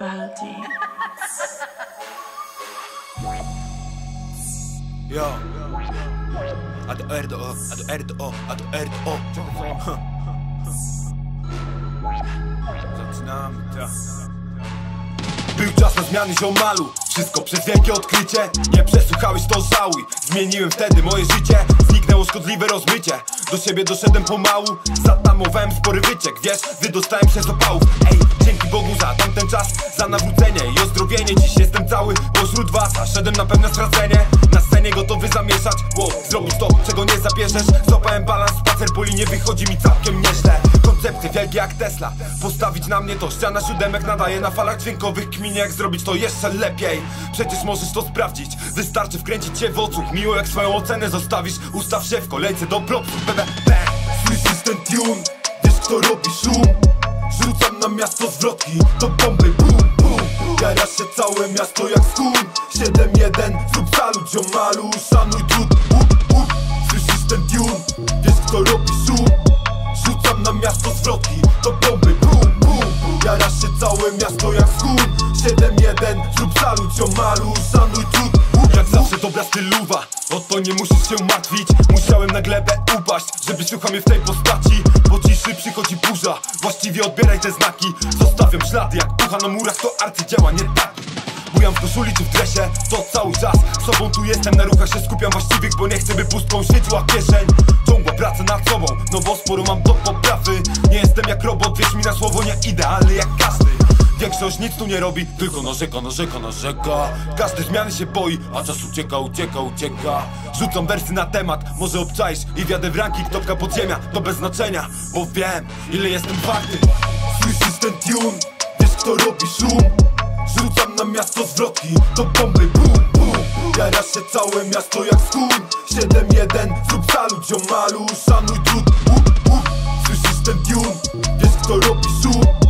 Baldi. Yo. A do R do O, a do R do O, a do R do O. Huh. Zaczynamy, tak. Był czas na zmiany ziomalu. Wszystko przez wielkie odkrycie. Nie przesłuchałeś to żałuj. Zmieniłem wtedy moje życie. Zniknęło szkodliwe rozmycie. Do siebie doszedłem pomału. Zatamowałem spory wyciek Wiesz, wydostałem się z opałów Ej, dzięki Bogu za tamten czas. Za nawrócenie i ozdrowienie. Dziś jestem cały pośród was A szedłem na pewne stracenie. Na scenie gotowy zamieszać. Wow, Zrobić to, czego nie zabierzesz. Złapałem balans, spacer po linie Wychodzi mi całkiem nieźle. Koncepcje wielkie jak Tesla. Postawić na mnie to ściana siódemek Nadaje na falach dźwiękowych Kminie. Jak zrobić to jeszcze lepiej? Przecież możesz to sprawdzić. Wystarczy wkręcić cię w odsłuch. Miło jak swoją ocenę zostawisz. Ustaw się w kolejce do propsów Bebe, miasto zwrotki To bomby bum bum Jara się całe miasto jak skun 7-1 Zrób salut ziomalu Szanuj trud up, up. Słyszysz ten tune Wiesz kto robi szum. Rzucam na miasto zwrotki To bomby bum bum Jara się całe miasto jak skun 7-1 Zrób salut ziomalu Szanuj trud Jak zawsze dobra styluwa O to nie musisz się martwić. Musiałem na glebę upaść Żeby słuchał mnie w tej postaci. Po ciszy Właściwie odbieraj te znaki. Zostawiam ślady jak pucha na murach To arcydzieła, nie taki Bujam w koszuli czy w dresie, to cały czas. Sobą tu jestem, na ruchach się skupiam właściwych Bo nie chcę by pustką świeciła kieszeń. Ciągła praca nad sobą, no bo sporo mam do poprawy. Nie jestem jak robot, wierz mi na słowo Nie idealny jak każdy Większość nic tu nie robi, tylko narzeka, narzeka, narzeka. Każdy zmiany się boi, a czas ucieka, ucieka, ucieka. Rzucam wersy na temat, może obczaisz I wjadę w ranking, topka podziemia To bez znaczenia, bo wiem, ile jestem warty. Słyszysz ten tune, wiesz kto robi szum. Rzucam na miasto zwrotki, to bomby bum bum. Jara się całe miasto jak skun 7-1, zrób salut ziomalu. Szanuj trud, up, up. Słyszysz ten tune, wiesz kto robi szum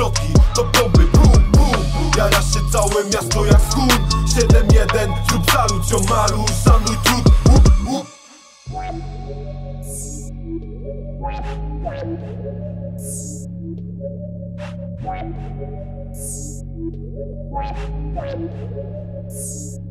zwrotki, to bomby bum bum Jara się całe miasto jak skun 7-1, zrób salut ziomalu Szanuj trud, up.